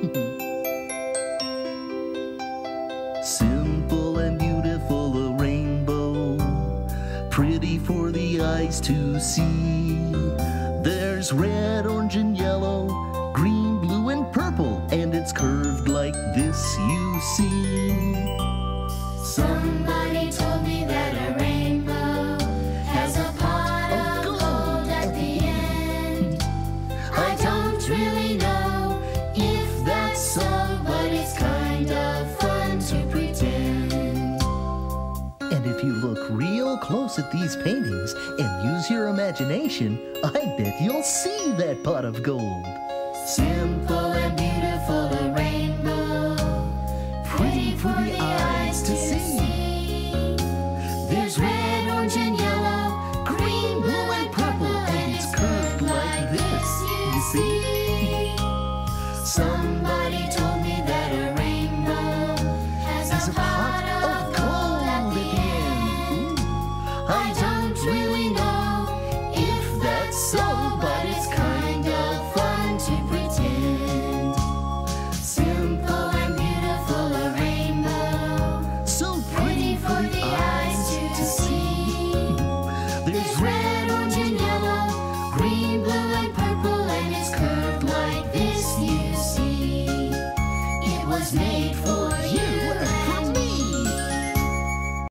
Simple and beautiful, a rainbow, pretty for the eyes to see. There's red, orange, and yellow, green, blue, and purple, and it's curved like this, you see. Somebody told me that a rainbow has a pot of oh, gold at the end. I don't really real close at these paintings and use your imagination, I bet you'll see that pot of gold. Simple and beautiful, a rainbow. Pretty for the eyes to see. There's red, orange, and yellow, green, blue, and purple, and it's curved like this, you see. Told don't really know if that's so, but it's kind of fun to pretend. Simple and beautiful, a rainbow. So pretty for the eyes to see. There's red, orange, and yellow, green, blue, and purple, and it's curved like this, you see. It was made.